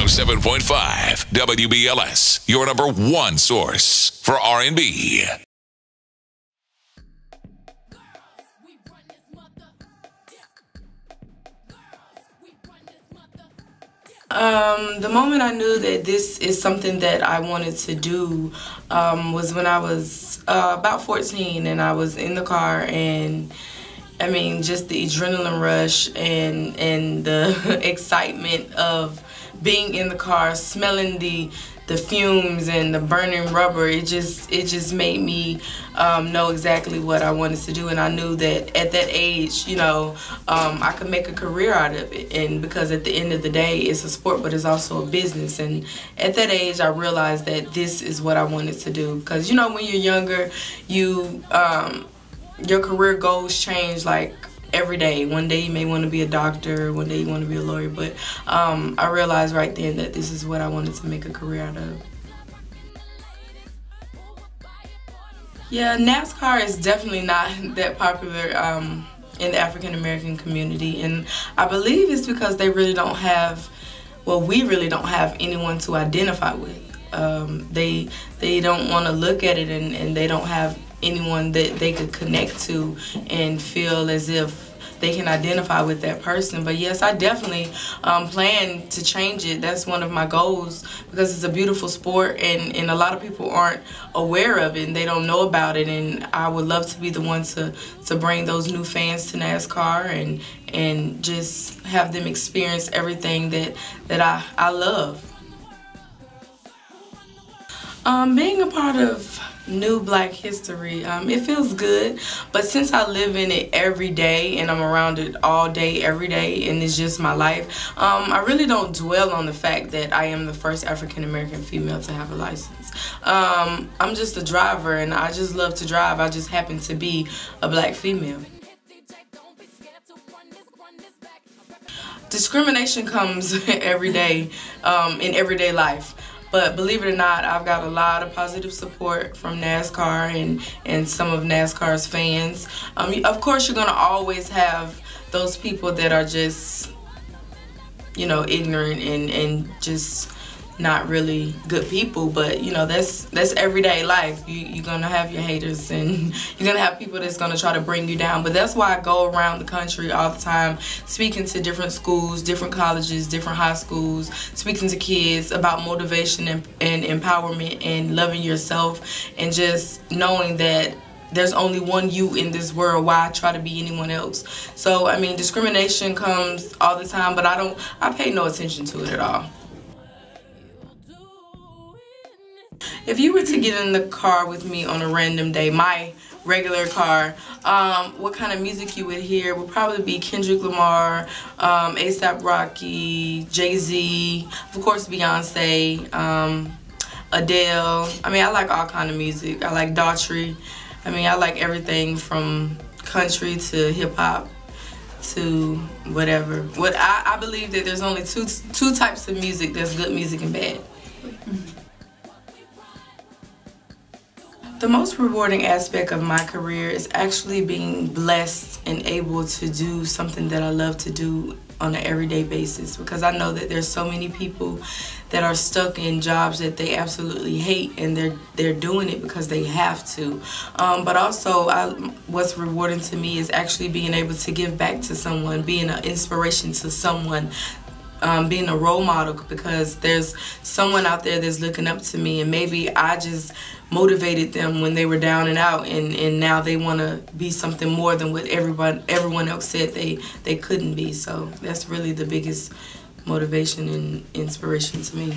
107.5 WBLS, your number one source for R&B. Um, the moment I knew that this is something that I wanted to do um, was when I was uh, about 14 and I was in the car and I mean just the adrenaline rush and and the excitement of being in the car, smelling the the fumes and the burning rubber it just it just made me um, know exactly what I wanted to do. And I knew that at that age you know um, I could make a career out of it. And because at the end of the day it's a sport but it's also a business. And at that age I realized that this is what I wanted to do. Because you know when you're younger you um, your career goals change like every day. One day you may want to be a doctor, one day you want to be a lawyer, but um, I realized right then that this is what I wanted to make a career out of. Yeah, NASCAR is definitely not that popular um, in the African American community, and I believe it's because they really don't have, well, we really don't have anyone to identify with. Um, they they don't want to look at it, and, and they don't have anyone that they could connect to and feel as if they can identify with that person. But yes, I definitely um, plan to change it. That's one of my goals because it's a beautiful sport and, and a lot of people aren't aware of it and they don't know about it. And I would love to be the one to, to bring those new fans to NASCAR and, and just have them experience everything that, that I, I love. Um, being a part of new black history. Um, it feels good but since I live in it every day and I'm around it all day every day and it's just my life um, I really don't dwell on the fact that I am the first African American female to have a license. Um, I'm just a driver and I just love to drive. I just happen to be a black female. Discrimination comes every day um, in everyday life but believe it or not, I've got a lot of positive support from NASCAR and, and some of NASCAR's fans. Um, of course, you're going to always have those people that are just, you know, ignorant and, and just not really good people but you know that's that's everyday life. You, you're gonna have your haters and you're gonna have people that's gonna try to bring you down. But that's why I go around the country all the time speaking to different schools different colleges different high schools speaking to kids about motivation and, and empowerment and loving yourself and just knowing that there's only one you in this world. Why try to be anyone else? So I mean discrimination comes all the time but I don't I pay no attention to it at all If you were to get in the car with me on a random day, my regular car, um, what kind of music you would hear would probably be Kendrick Lamar, um, ASAP Rocky, Jay-Z, of course Beyonce, um, Adele. I mean, I like all kind of music. I like Daughtry. I mean, I like everything from country to hip-hop to whatever. What I, I believe that there's only two two types of music. There's good music and bad. The most rewarding aspect of my career is actually being blessed and able to do something that I love to do on an everyday basis because I know that there's so many people that are stuck in jobs that they absolutely hate and they're they're doing it because they have to. Um, but also, I, what's rewarding to me is actually being able to give back to someone, being an inspiration to someone um, being a role model because there's someone out there that's looking up to me and maybe I just motivated them when they were down and out and, and now they want to be something more than what everyone everyone else said they they couldn't be. So that's really the biggest motivation and inspiration to me